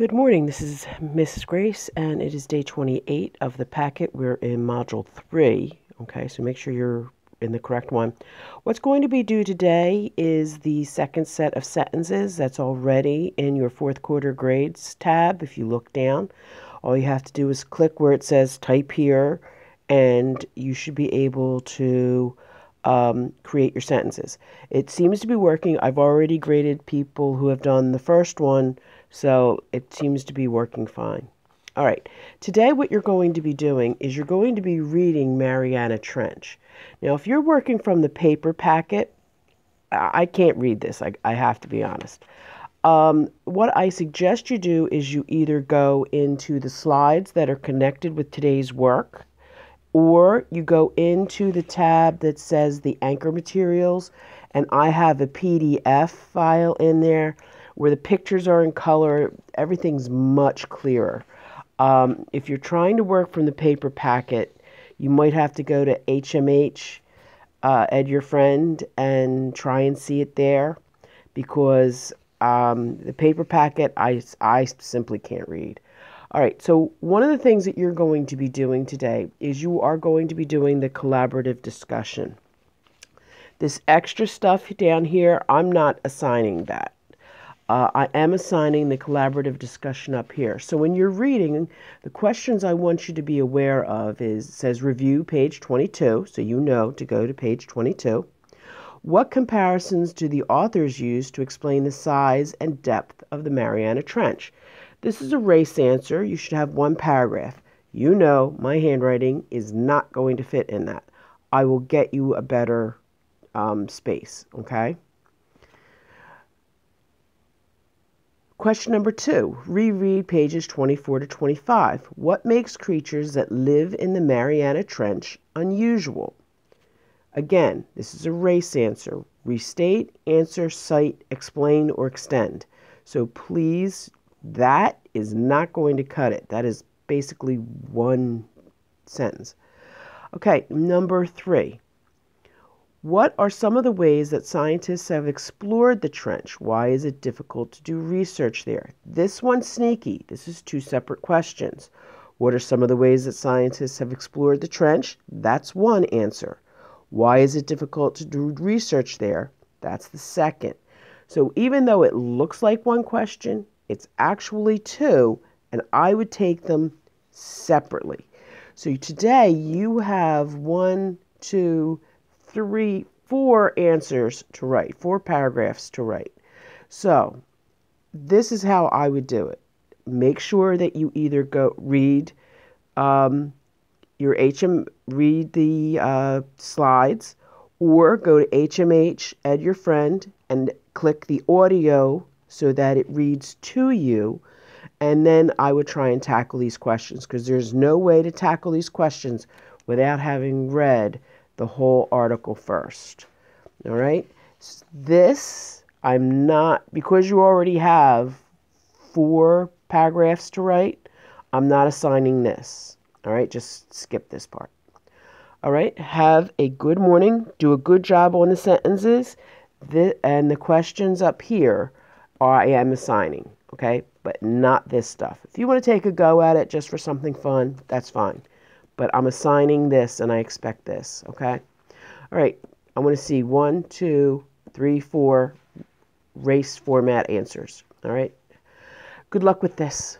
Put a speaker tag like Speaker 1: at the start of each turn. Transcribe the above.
Speaker 1: Good morning. This is Mrs. Grace, and it is day 28 of the packet. We're in module 3. Okay, so make sure you're in the correct one. What's going to be due today is the second set of sentences that's already in your fourth quarter grades tab. If you look down, all you have to do is click where it says type here, and you should be able to um, create your sentences. It seems to be working. I've already graded people who have done the first one so it seems to be working fine. All right, today what you're going to be doing is you're going to be reading Mariana Trench. Now, if you're working from the paper packet, I can't read this, I, I have to be honest. Um, what I suggest you do is you either go into the slides that are connected with today's work, or you go into the tab that says the anchor materials, and I have a PDF file in there where the pictures are in color, everything's much clearer. Um, if you're trying to work from the paper packet, you might have to go to HMH, uh, Ed Your Friend, and try and see it there because um, the paper packet, I, I simply can't read. All right, so one of the things that you're going to be doing today is you are going to be doing the collaborative discussion. This extra stuff down here, I'm not assigning that uh, I am assigning the collaborative discussion up here. So when you're reading, the questions I want you to be aware of is says review page 22, so you know to go to page 22. What comparisons do the authors use to explain the size and depth of the Mariana Trench? This is a RACE answer. You should have one paragraph. You know my handwriting is not going to fit in that. I will get you a better um, space, okay? Question number two reread pages 24 to 25. What makes creatures that live in the Mariana Trench unusual? Again, this is a RACE answer. Restate, answer, cite, explain, or extend. So please, that is not going to cut it. That is basically one sentence. Okay, number three. What are some of the ways that scientists have explored the trench? Why is it difficult to do research there? This one's sneaky. This is two separate questions. What are some of the ways that scientists have explored the trench? That's one answer. Why is it difficult to do research there? That's the second. So even though it looks like one question, it's actually two, and I would take them separately. So today you have one, two, three, four answers to write, four paragraphs to write. So, this is how I would do it. Make sure that you either go read um, your HM, read the uh, slides, or go to HMH, Ed Your Friend, and click the audio so that it reads to you. And then I would try and tackle these questions because there's no way to tackle these questions without having read the whole article first. All right? This, I'm not, because you already have four paragraphs to write, I'm not assigning this. All right? Just skip this part. All right? Have a good morning. Do a good job on the sentences. The, and the questions up here I am assigning. Okay? But not this stuff. If you want to take a go at it just for something fun, that's fine but I'm assigning this and I expect this, okay? All right, I want to see one, two, three, four RACE format answers, all right? Good luck with this.